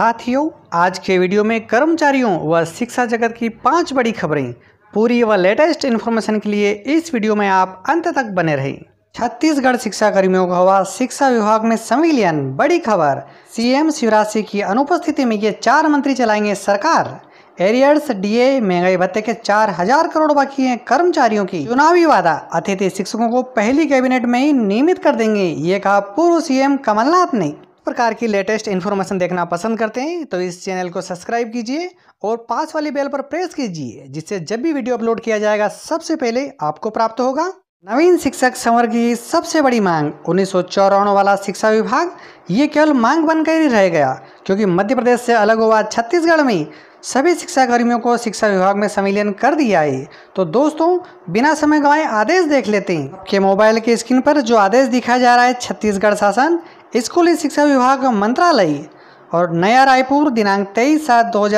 साथियों, आज के वीडियो में कर्मचारियों व शिक्षा जगत की पाँच बड़ी खबरें। पूरी व लेटेस्ट इन्फॉर्मेशन के लिए इस वीडियो में आप अंत तक बने रहें। छत्तीसगढ़ शिक्षा कर्मियों का हुआ शिक्षा विभाग में संविलियन। बड़ी खबर, सीएम शिवराज सिंह की अनुपस्थिति में ये चार मंत्री चलाएँगे सरकार। एरियर्स डीए महँगाई भत्ते के चार हज़ार करोड़ बाकी हैं कर्मचारियों की। चुनावी वादा, अतिथि शिक्षकों को पहली कैबिनेट में ही नियमित कर देंगे, ये कहा पूर्व सीएम कमलनाथ ने। प्रकार की लेटेस्ट इन्फॉर्मेशन देखना पसंद करते हैं तो इस चैनल को सब्सक्राइब कीजिए और पास वाली बेल पर प्रेस कीजिए, जिससे जब भी वीडियो अपलोड किया जाएगा, सबसे पहले आपको प्राप्त होगा। नवीन शिक्षक संवर्ग की सबसे बड़ी मांग, उन्नीस वाला शिक्षा विभाग, ये केवल मांग बनकर ही रह गया, क्योंकि मध्य प्रदेश से अलग हुआ छत्तीसगढ़ में सभी शिक्षा कर्मियों को शिक्षा विभाग में संविलियन कर दिया है। तो दोस्तों, बिना समय गंवाए आदेश देख लेते हैं। के मोबाइल के स्क्रीन पर जो आदेश दिखाया जा रहा है, छत्तीसगढ़ शासन स्कूली शिक्षा विभाग मंत्रालय और नया रायपुर दिनांक तेईस सात दो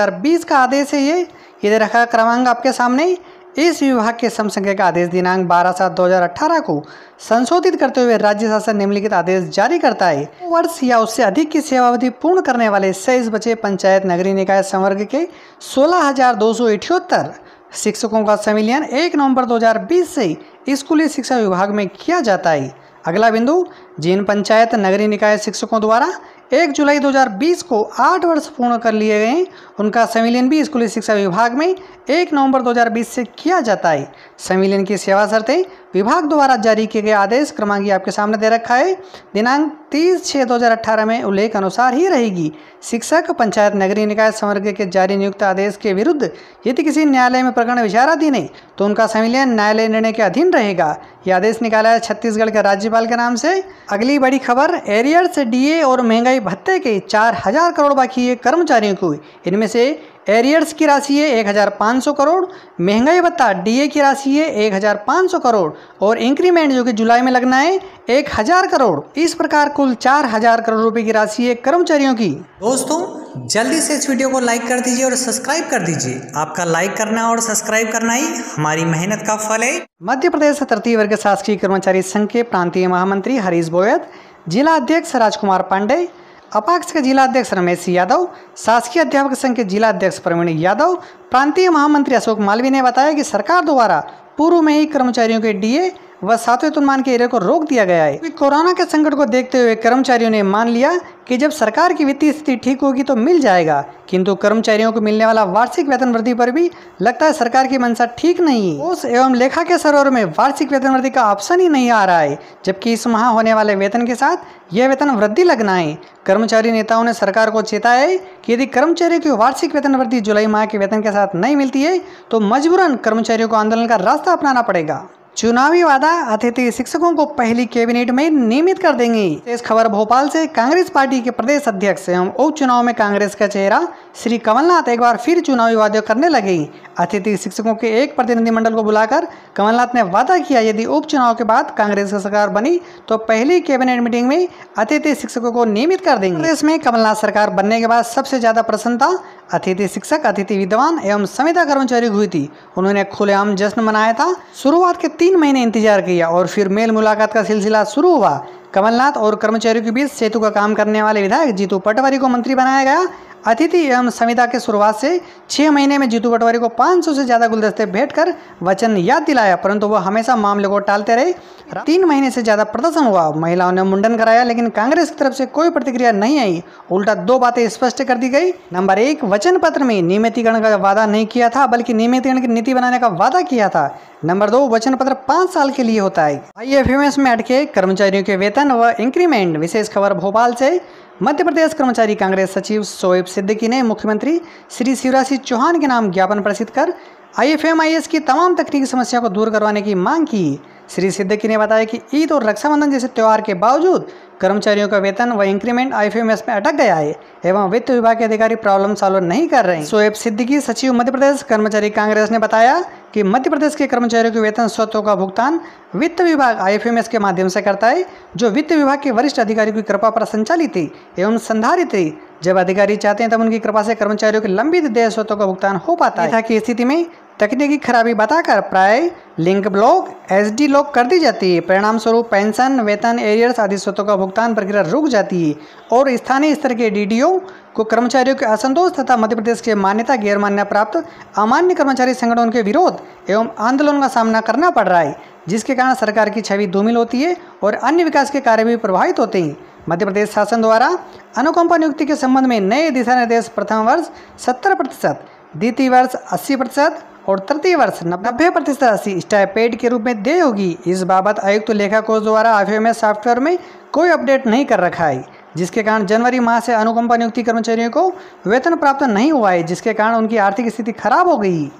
का आदेश है ये। ये रखा क्रमांक आपके सामने, इस विभाग के समसंख्यक आदेश दिनांक 12 सात 2018 को संशोधित करते हुए राज्य शासन निम्नलिखित आदेश जारी करता है। वर्ष या उससे अधिक की सेवावधि पूर्ण करने वाले शेष बचे पंचायत नगरीय निकाय संवर्ग के सोलह हज़ार दो सौ शिक्षकों का संविलियन एक नवंबर 2020 से स्कूली शिक्षा विभाग में किया जाता है। अगला बिंदु, जिन पंचायत नगरीय निकाय शिक्षकों द्वारा एक जुलाई 2020 को आठ वर्ष पूर्ण कर लिए गए। उनका संविलियन भी स्कूली शिक्षा विभाग में एक नवंबर 2020 से किया जाता है। संविलियन की सेवा शर्तें विभाग द्वारा जारी किए गए आदेश क्रमांक आपके सामने दे रखा है। दिनांक तीस छः दो में उल्लेख अनुसार ही रहेगी। शिक्षक, पंचायत, नगरीय निकाय संवर्ग के जारी नियुक्त आदेश के विरुद्ध यदि किसी न्यायालय में प्रकरण विचाराधीन है तो उनका संविलियन न्यायालय निर्णय के अधीन रहेगा। यह आदेश निकाला है छत्तीसगढ़ के राज्यपाल के नाम से। अगली बड़ी खबर, एरियर्स, डीए और महँगाई भत्ते के चार हज़ार करोड़ बाकी कर्मचारियों को, इनमें से एरियर्स की राशि है एक हज़ार पाँच सौ करोड़ महँगाई भत्ता डीए की राशि है एक हज़ार पाँच सौ करोड़ और इंक्रीमेंट जो कि जुलाई में लगना है एक हज़ार करोड़। इस प्रकार कुल चार हज़ार करोड़ रुपए की राशि है कर्मचारियों की। दोस्तों जल्दी से इस वीडियो को लाइक कर दीजिए और सब्सक्राइब कर दीजिए। आपका लाइक करना और सब्सक्राइब करना ही हमारी मेहनत का फल है। मध्य प्रदेश तृतीय वर्ग शासकीय कर्मचारी संघ के प्रांतीय महामंत्री हरीश बोयत जिला अध्यक्ष राजकुमार पांडे अपाक्ष के जिला अध्यक्ष रमेश यादव, शासकीय अध्यापक संघ के जिला अध्यक्ष प्रवीण यादव, प्रांतीय महामंत्री अशोक मालवी ने बताया कि सरकार द्वारा पूर्व में ही कर्मचारियों के डीए व सातवें तुलमान के एरिया को रोक दिया गया है। कोरोना के संकट को देखते हुए कर्मचारियों ने मान लिया कि जब सरकार की वित्तीय स्थिति ठीक होगी तो मिल जाएगा। किंतु कर्मचारियों को मिलने वाला वार्षिक वेतन वृद्धि पर भी लगता है सरकार की मंशा ठीक नहीं उस एवं लेखा के सर्वर में वार्षिक वेतन वृद्धि का ऑप्शन ही नहीं आ रहा है, जबकि इस माह होने वाले वेतन के साथ यह वेतन वृद्धि लगना है। कर्मचारी नेताओं ने सरकार को चेताया है कि यदि कर्मचारियों की वार्षिक वेतन वृद्धि जुलाई माह के वेतन के साथ नहीं मिलती है तो मजबूरन कर्मचारियों को आंदोलन का रास्ता अपनाना पड़ेगा। चुनावी वादा अतिथि शिक्षकों को पहली कैबिनेट में नियमित कर देंगे। इस खबर भोपाल से कांग्रेस पार्टी के प्रदेश अध्यक्ष एवं उपचुनाव में कांग्रेस का चेहरा श्री कमलनाथ एक बार फिर चुनावी वादे करने लगे। अतिथि शिक्षकों के एक प्रतिनिधिमंडल को बुलाकर कमलनाथ ने वादा किया, यदि उपचुनाव के बाद कांग्रेस की सरकार बनी तो पहली कैबिनेट मीटिंग में अतिथि शिक्षकों को नियमित कर देंगे। प्रदेश में कमलनाथ सरकार बनने के बाद सबसे ज़्यादा प्रसन्नता अतिथि शिक्षक, अतिथि विद्वान एवं संविदा कर्मचारी हुई थी। उन्होंने खुलेआम जश्न मनाया था। शुरुआत के तीन महीने इंतज़ार किया और फिर मेल मुलाकात का सिलसिला शुरू हुआ। कमलनाथ और कर्मचारियों के बीच सेतु का काम करने वाले विधायक जीतू पटवारी को मंत्री बनाया गया। अतिथि एवं संविदा के शुरुआत से छह महीने में जीतू पटवारी को 500 से ज़्यादा गुलदस्ते भेंट कर वचन याद दिलाया, परंतु वह हमेशा मामले को टालते रहे। तीन महीने से ज़्यादा प्रदर्शन हुआ, महिलाओं ने मुंडन कराया, लेकिन कांग्रेस की तरफ़ से कोई प्रतिक्रिया नहीं आई। उल्टा दो बातें स्पष्ट कर दी गई। नंबर एक, वचन पत्र में नियमितीकरण का वादा नहीं किया था, बल्कि नियमितीकरण की नीति बनाने का वादा किया था। नंबर दो, वचन पत्र पाँच साल के लिए होता है। आई में अटके कर्मचारियों के वेतन व इंक्रीमेंट, विशेष खबर भोपाल से। मध्य प्रदेश कर्मचारी कांग्रेस सचिव शोएब सिद्दीकी ने मुख्यमंत्री श्री शिवराज सिंह चौहान के नाम ज्ञापन प्रसिद्ध कर आईएफएमआईएस की तमाम तकनीकी समस्या को दूर करवाने की मांग की। श्री सिद्दीकी ने बताया कि ईद और रक्षाबंधन जैसे त्यौहार के बावजूद कर्मचारियों का वेतन व इंक्रीमेंट आईएफएमएस में अटक गया है एवं वित्त विभाग के अधिकारी प्रॉब्लम सॉल्व नहीं कर रहे हैं। सोएब सिद्दीकी, सचिव मध्य प्रदेश कर्मचारी कांग्रेस ने बताया कि मध्य प्रदेश के कर्मचारियों के वेतन स्वत्व का भुगतान वित्त विभाग आईएफएमएस के माध्यम से करता है, जो वित्त विभाग के वरिष्ठ अधिकारियों की कृपा पर संचालित थी एवं संधारित थी जब अधिकारी चाहते हैं, तब उनकी कृपा से कर्मचारियों के लंबित देय स्वतों का भुगतान हो पाता है। की स्थिति में तकनीकी खराबी बताकर प्राय लिंक ब्लॉक, एसडी लॉक कर दी जाती है। परिणाम स्वरूप पेंशन, वेतन, एरियर्स आदि स्रोतों का भुगतान प्रक्रिया रुक जाती है और स्थानीय स्तर के डीडीओ को कर्मचारियों के असंतोष तथा मध्य प्रदेश के मान्यता गैर मान्यता प्राप्त, अमान्य कर्मचारी संगठनों के विरोध एवं आंदोलन का सामना करना पड़ रहा है, जिसके कारण सरकार की छवि धूमिल होती है और अन्य विकास के कार्य भी प्रभावित होते हैं। मध्य प्रदेश शासन द्वारा अनुकंपा नियुक्ति के संबंध में नए दिशा निर्देश प्रथम वर्ष सत्तर प्रतिशत, द्वितीय वर्ष अस्सी प्रतिशत और तृतीय वर्ष नब्बे प्रतिशत राशि स्टाइपेड के रूप में देय होगी। इस बाबत आयुक्त तो लेखा कोष द्वारा आई सॉफ्टवेयर में कोई अपडेट नहीं कर रखा है, जिसके कारण जनवरी माह से अनुकंपा नियुक्ति कर्मचारियों को वेतन प्राप्त नहीं हुआ है, जिसके कारण उनकी आर्थिक स्थिति खराब हो गई।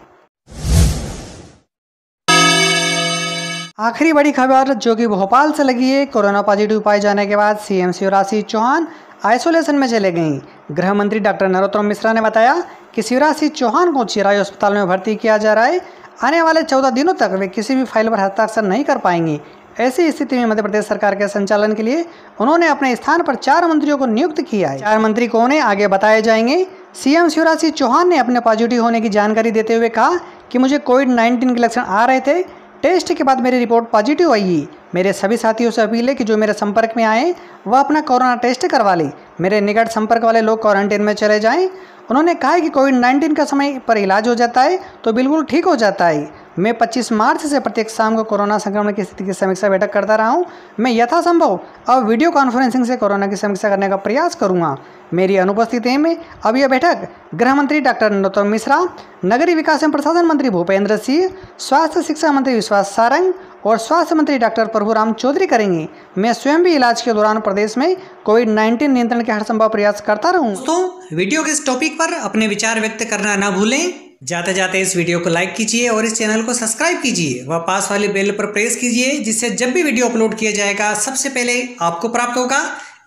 आखिरी बड़ी खबर जो कि भोपाल से लगी है, कोरोना पॉजिटिव पाए जाने के बाद सीएम शिवराज सिंह चौहान आइसोलेशन में चले गई। गृह मंत्री डॉक्टर नरोत्तम मिश्रा ने बताया कि शिवराज सिंह चौहान को चिराई अस्पताल में भर्ती किया जा रहा है। आने वाले चौदह दिनों तक वे किसी भी फ़ाइल पर हस्ताक्षर नहीं कर पाएँगे। ऐसी स्थिति में मध्य प्रदेश सरकार के संचालन के लिए उन्होंने अपने स्थान पर चार मंत्रियों को नियुक्त किया है। चार मंत्री कौन है आगे बताए जाएँगे। सीएम शिवराज सिंह चौहान ने अपने पॉजिटिव होने की जानकारी देते हुए कहा कि मुझे कोविड नाइन्टीन के लक्षण आ रहे थे। टेस्ट के बाद मेरी रिपोर्ट पॉजिटिव आई। मेरे सभी साथियों से अपील है कि जो मेरे संपर्क में आए, वह अपना कोरोना टेस्ट करवा लें। मेरे निकट संपर्क वाले लोग क्वारंटीन में चले जाएँ। उन्होंने कहा है कि कोविड नाइन्टीन का समय पर इलाज हो जाता है तो बिल्कुल ठीक हो जाता है। मैं 25 मार्च से प्रत्येक शाम को कोरोना संक्रमण की स्थिति की समीक्षा बैठक करता रहा हूँ। मैं यथासंभव अब वीडियो कॉन्फ्रेंसिंग से कोरोना की समीक्षा करने का प्रयास करूँगा। मेरी अनुपस्थिति में, अब यह बैठक गृह मंत्री डॉक्टर नरोत्तम मिश्रा, नगरीय विकास एवं प्रशासन मंत्री भूपेंद्र सिंह, स्वास्थ्य शिक्षा मंत्री विश्वास सारंग और स्वास्थ्य मंत्री डॉक्टर प्रभुराम चौधरी करेंगे। मैं स्वयं भी इलाज के दौरान प्रदेश में कोविड 19 नियंत्रण के हर संभव प्रयास करता रहूँ। दोस्तों, वीडियो के इस टॉपिक पर अपने विचार व्यक्त करना ना भूलें। जाते जाते इस वीडियो को लाइक कीजिए और इस चैनल को सब्सक्राइब कीजिए व पास वाले बेल पर प्रेस कीजिए, जिससे जब भी वीडियो अपलोड किया जाएगा, सबसे पहले आपको प्राप्त होगा।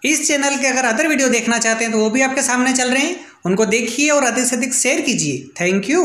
इस चैनल के अगर अदर वीडियो देखना चाहते हैं तो वो भी आपके सामने चल रहे हैं। उनको देखिए और अधिक से अधिक शेयर कीजिए। Thank you